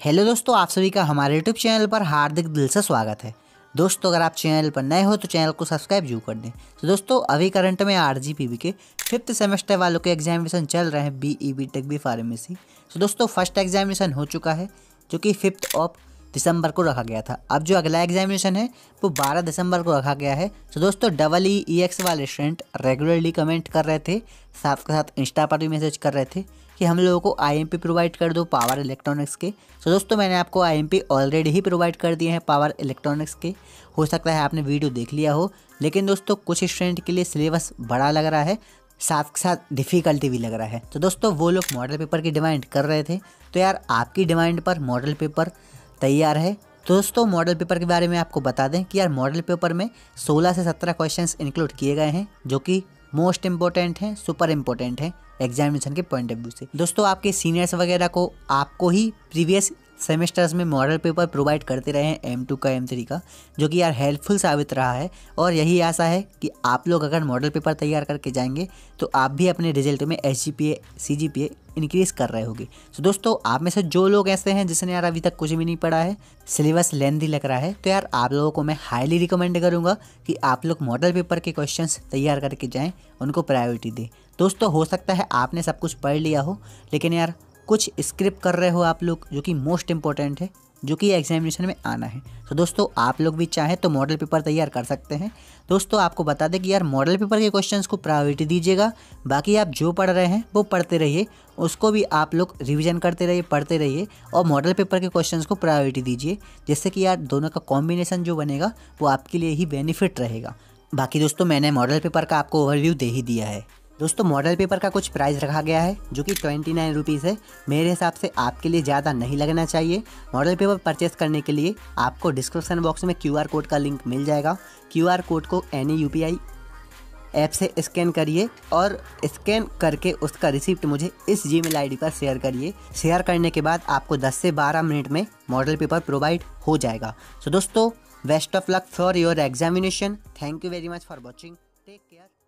Hello दोस्तों, आप सभी का हमारे यूट्यूब चैनल पर हार्दिक दिल से स्वागत है। दोस्तों, अगर आप चैनल पर नए हो तो चैनल को सब्सक्राइब ज़रूर कर दें। तो दोस्तों, अभी करंट में आर के फिफ्थ सेमेस्टर वालों के एग्जामिनेशन चल रहे हैं B E B Tech B pharmacy तो दोस्तों फ़र्स्ट एग्जामिनेशन हो चुका है, जो कि फिफ्थ ऑफ़ दिसंबर को रखा गया था। अब जो अगला एग्जामिनेशन है, वो 12 दिसंबर को रखा गया है। तो दोस्तों डबल ई ई एक्स वाले स्टूडेंट रेगुलरली कमेंट कर रहे थे, साथ के साथ इंस्टा पर भी मैसेज कर रहे थे। कि हम लोगों को आईएमपी प्रोवाइड कर दो पावर इलेक्ट्रॉनिक्स के। तो दोस्तों, मैंने आपको आईएमपी ऑलरेडी ही प्रोवाइड कर दिए हैं पावर इलेक्ट्रॉनिक्स के। हो सकता है आपने वीडियो देख लिया हो, लेकिन दोस्तों, कुछ स्टूडेंट के लिए सिलेबस बड़ा लग रहा है, साथ के साथ डिफ़िकल्टी भी लग रहा है। तो दोस्तों, वो लोग मॉडल पेपर की डिमांड कर रहे थे। तो यार, आपकी डिमांड पर मॉडल पेपर तैयार है। तो दोस्तों मॉडल पेपर के बारे में आपको बता दें कि यार मॉडल पेपर में 16 से 17 क्वेश्चंस इंक्लूड किए गए हैं, जो कि मोस्ट इंपॉर्टेंट हैं सुपर इम्पोर्टेंट हैं। एग्जामिनेशन के पॉइंट ऑफ़ व्यू से। दोस्तों आपके सीनियर्स वगैरह को आपको ही प्रीवियस सेमेस्टर्स में मॉडल पेपर प्रोवाइड करते रहे हैं एम टू का एम थ्री का, जो कि यार हेल्पफुल साबित रहा है। और यही आशा है कि आप लोग अगर मॉडल पेपर तैयार करके जाएँगे तो आप भी अपने रिज़ल्ट में S G P A C G P A increase कर रहे होगे। तो दोस्तों, आप में से जो लोग ऐसे हैं जिसने यार अभी तक कुछ भी नहीं पढ़ा है सिलेबस लेंथी लग रहा है तो यार आप लोगों को मैं हाईली रिकमेंड करूँगा कि आप लोग मॉडल पेपर के क्वेश्चन तैयार करके जाएँ, उनको प्रायोरिटी दें। दोस्तों, हो सकता है आपने सब कुछ पढ़ लिया हो, लेकिन यार कुछ स्क्रिप्ट कर रहे हो आप लोग, जो कि मोस्ट इंपॉर्टेंट है, जो कि एग्जामिनेशन में आना है। तो दोस्तों, आप लोग भी चाहें तो मॉडल पेपर तैयार कर सकते हैं। दोस्तों, आपको बता दें कि यार, मॉडल पेपर के क्वेश्चंस को प्रायोरिटी दीजिएगा। बाकी आप जो पढ़ रहे हैं, वो पढ़ते रहिए। उसको भी आप लोग रिवीजन करते रहिए, पढ़ते रहिए और मॉडल पेपर के क्वेश्चंस को प्रायोरिटी दीजिए। जिससे कि यार, दोनों का कॉम्बिनेशन जो बनेगा, वो आपके लिए ही बेनिफिट रहेगा। बाकी दोस्तों, मैंने मॉडल पेपर का आपको ओवरव्यू दे ही दिया है। दोस्तों मॉडल पेपर का कुछ प्राइस रखा गया है, जो कि ट्वेंटी नाइन रुपीज़ है। मेरे हिसाब से आपके लिए ज़्यादा नहीं लगना चाहिए। मॉडल पेपर परचेस करने के लिए आपको डिस्क्रिप्शन बॉक्स में क्यूआर कोड का लिंक मिल जाएगा। क्यूआर कोड को एनी यूपीआई ऐप से स्कैन करिए और स्कैन करके उसका रिसिप्ट मुझे इस जी मेल आई पर शेयर करिए। शेयर करने के बाद आपको 10 से 12 मिनट में मॉडल पेपर प्रोवाइड हो जाएगा। सो दोस्तों best of luck for your examination thank you very much for watching take care